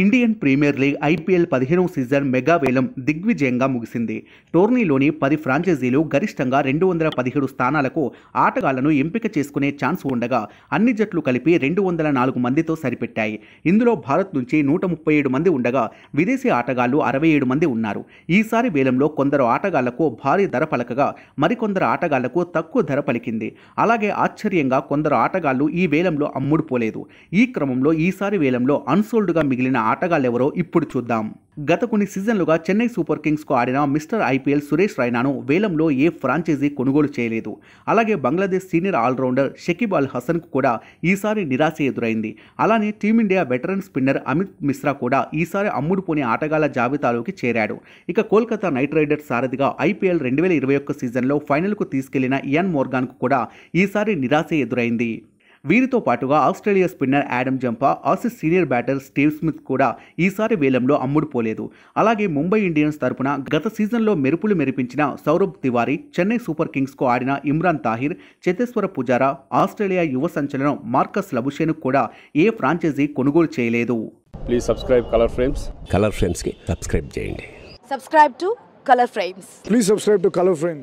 Indian Premier League IPL పదిహేనవ season mega వేలం దిగ్విజయంగా ముగిసింది. టోర్నీలోని పది ఫ్రాంచైజీలు గరిష్టంగా రెండు వందల పదిహేడు స్థానాలకు ఆటగాళ్ళను ఎంపిక చేసుకునే ఛాన్స్ ఉండగా అన్ని జట్లు కలిపి రెండు వందల నాలుగు మందితో సరిపెట్టాయి. ఇందులో భారత్ నుంచి నూట ముప్పై ఏడు మంది ఉండగా విదేశీ ఆటగాళ్ళు అరవై ఏడు మంది ఉన్నారు. ఈసారి వేలంలో కొందరు ఆటగాళ్ళకు భారీ ధర పలకగా మరికొందరు ఆటగాళ్ళకు తక్కువ ధర పలికింది. అలాగే ఆశ్చర్యంగా కొందరు ఆటగాళ్ళు ఈ వేలంలో అమ్ముడుపోలేదు. ఈ క్రమంలో ఈసారి వేలంలో అన్సోల్డ్గా మిగిలిన ఆటగాళ్ళెవరో ఇప్పుడు చూద్దాం. గత కొన్ని సీజన్లుగా చెన్నై సూపర్ కింగ్స్కు ఆడిన మిస్టర్ ఐపీఎల్ సురేష్ రైనాను వేలంలో ఏ ఫ్రాంచైజీ కొనుగోలు చేయలేదు. అలాగే బంగ్లాదేశ్ సీనియర్ ఆల్రౌండర్ షకీబ్ అల్ హసన్కు కూడా ఈసారి నిరాశ ఎదురైంది. అలానే Team India veteran spinner Amit Mishra కూడా ఈసారి అమ్ముడుపోని ఆటగాళ్ళ జాబితాలోకి చేరాడు. ఇక కోల్కతా నైట్ రైడర్స్ సారథిగా ఐపీఎల్ రెండు వేల ఇరవై ఒక్క సీజన్లో ఫైనల్కు తీసుకెళ్ళిన ఇయాన్ మోర్గాన్కు కూడా ఈసారి నిరాశ ఎదురైంది. వీరితో పాటుగా Australia spinner Adam Zampa Aussies senior batter Steve Smith కూడా ఈసారి వేలంలో అమ్ముడుపోలేదు అలాగే ముంబై ఇండియన్స్ తరపున గత సీజన్లో మెరుపులు మెరిపించిన సౌరభ్ తివారీ చెన్నై సూపర్ కింగ్స్కు ఆడిన ఇమ్రాన్ తాహిర్ చేతేశ్వర పుజారా ఆస్ట్రేలియా యువ సంచలనం మార్కస్ లబుషేను కూడా ఏ ఫ్రాంచైజీ కొనుగోలు చేయలేదు please subscribe Color Frames Color ఫ్రేమ్స్కి subscribe చేయండి Subscribe to Color Frames. Please subscribe to Color Frames.